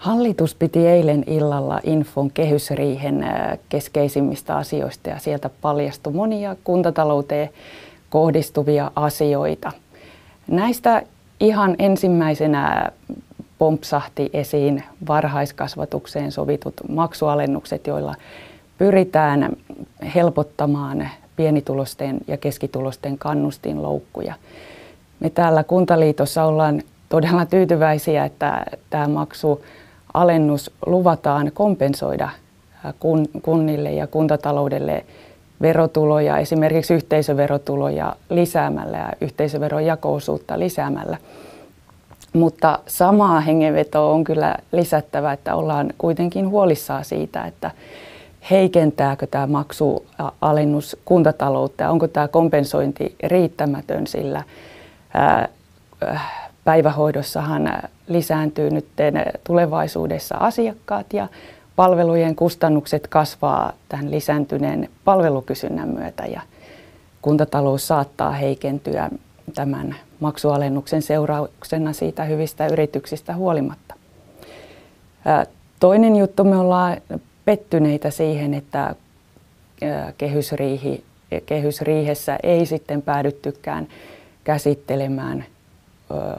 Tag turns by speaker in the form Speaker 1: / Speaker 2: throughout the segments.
Speaker 1: Hallitus piti eilen illalla infon kehysriihen keskeisimmistä asioista ja sieltä paljastui monia kuntatalouteen kohdistuvia asioita. Näistä ihan ensimmäisenä pompsahti esiin varhaiskasvatukseen sovitut maksualennukset, joilla pyritään helpottamaan pienitulosten ja keskitulosten kannustinloukkuja. Me täällä Kuntaliitossa ollaan todella tyytyväisiä, että tämä maksualennus luvataan kompensoida kunnille ja kuntataloudelle verotuloja, esimerkiksi yhteisöverotuloja lisäämällä ja yhteisöveron jako-osuutta lisäämällä. Mutta samaa hengenvetoa on kyllä lisättävä, että ollaan kuitenkin huolissaan siitä, että heikentääkö tämä maksualennus kuntataloutta ja onko tämä kompensointi riittämätön, sillä päivähoidossahan lisääntyy nyt tulevaisuudessa asiakkaat ja palvelujen kustannukset kasvaa tämän lisääntyneen palvelukysynnän myötä ja kuntatalous saattaa heikentyä tämän maksualennuksen seurauksena siitä hyvistä yrityksistä huolimatta. Toinen juttu, me ollaan pettyneitä siihen, että kehysriihi, kehysriihessä ei sitten päädyttykään käsittelemään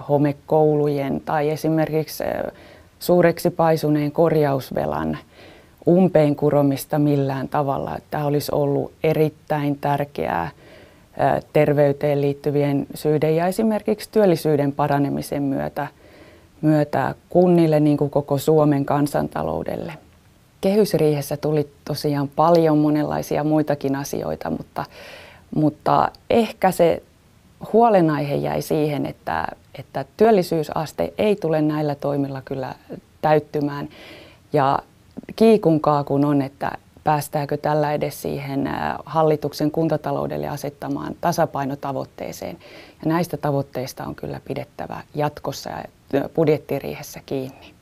Speaker 1: homekoulujen tai esimerkiksi suureksi paisuneen korjausvelan umpeen kuromista millään tavalla. Tämä olisi ollut erittäin tärkeää terveyteen liittyvien syiden ja esimerkiksi työllisyyden paranemisen myötä, myötä kunnille niin kuin koko Suomen kansantaloudelle. Kehysriihessä tuli tosiaan paljon monenlaisia muitakin asioita, mutta, mutta ehkä se huolenaihe jäi siihen, että, että työllisyysaste ei tule näillä toimilla kyllä täyttymään. Ja kiikunkaa kun on, että päästäänkö tällä edes siihen hallituksen kuntataloudelle asettamaan tasapainotavoitteeseen. Ja näistä tavoitteista on kyllä pidettävä jatkossa ja budjettiriihessä kiinni.